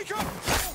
Wake up!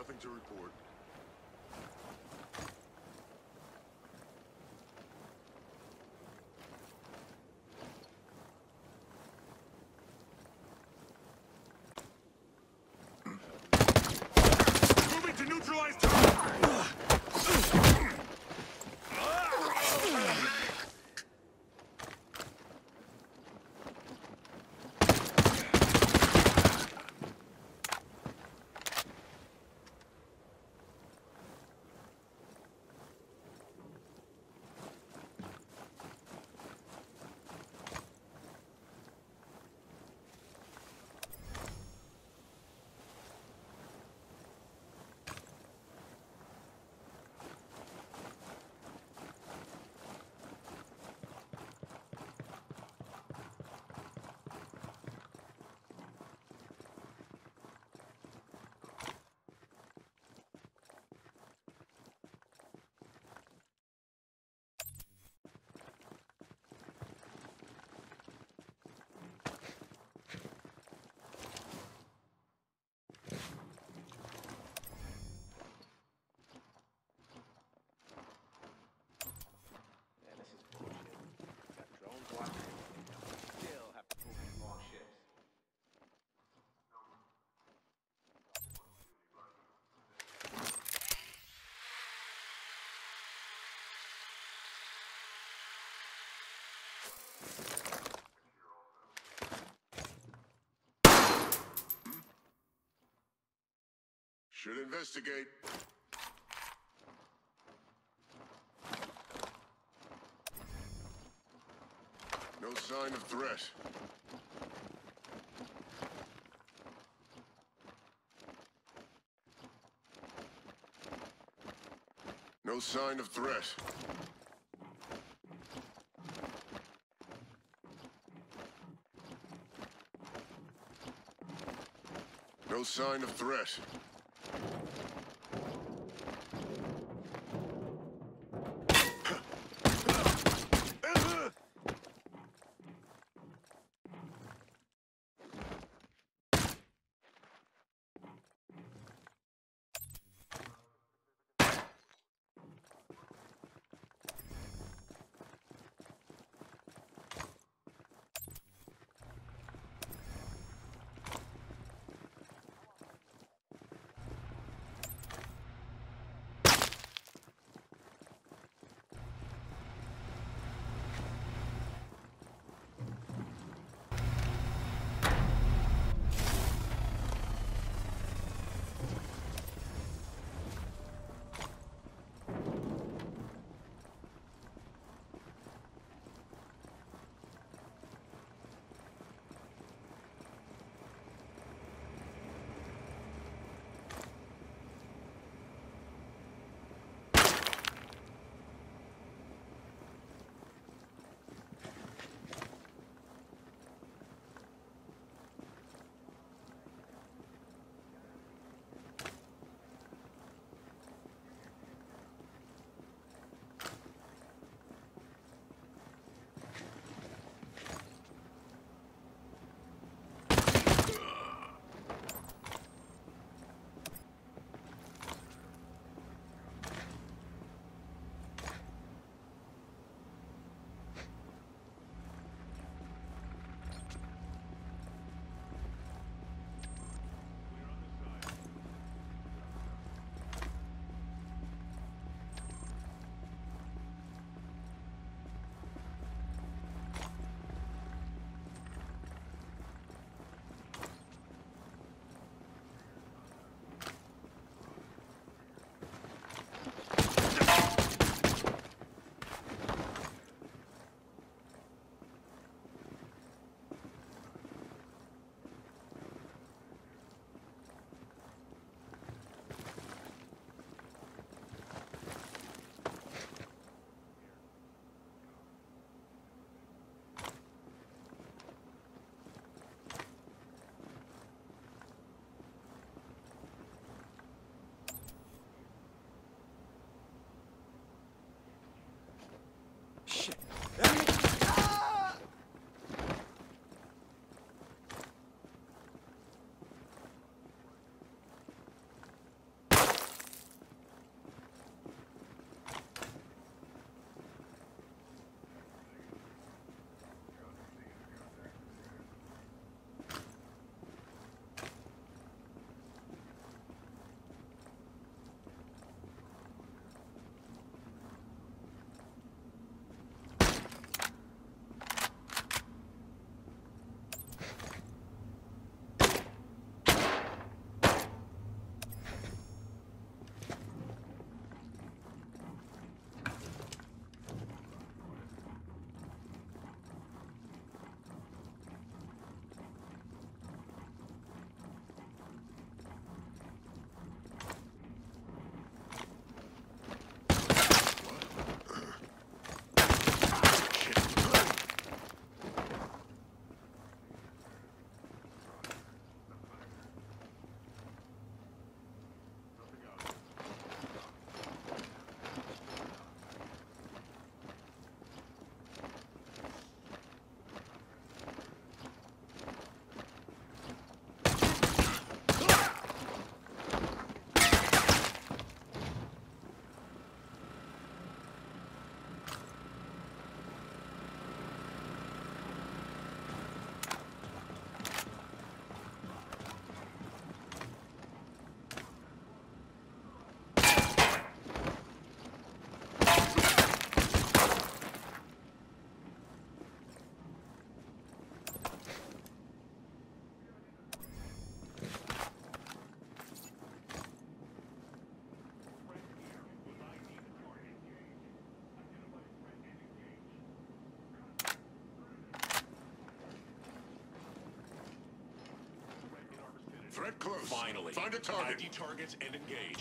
Nothing to report. Moving to neutralize target! Should investigate. No sign of threat. No sign of threat. No sign of threat. Threat close. Finally. Find a target. ID targets and engage.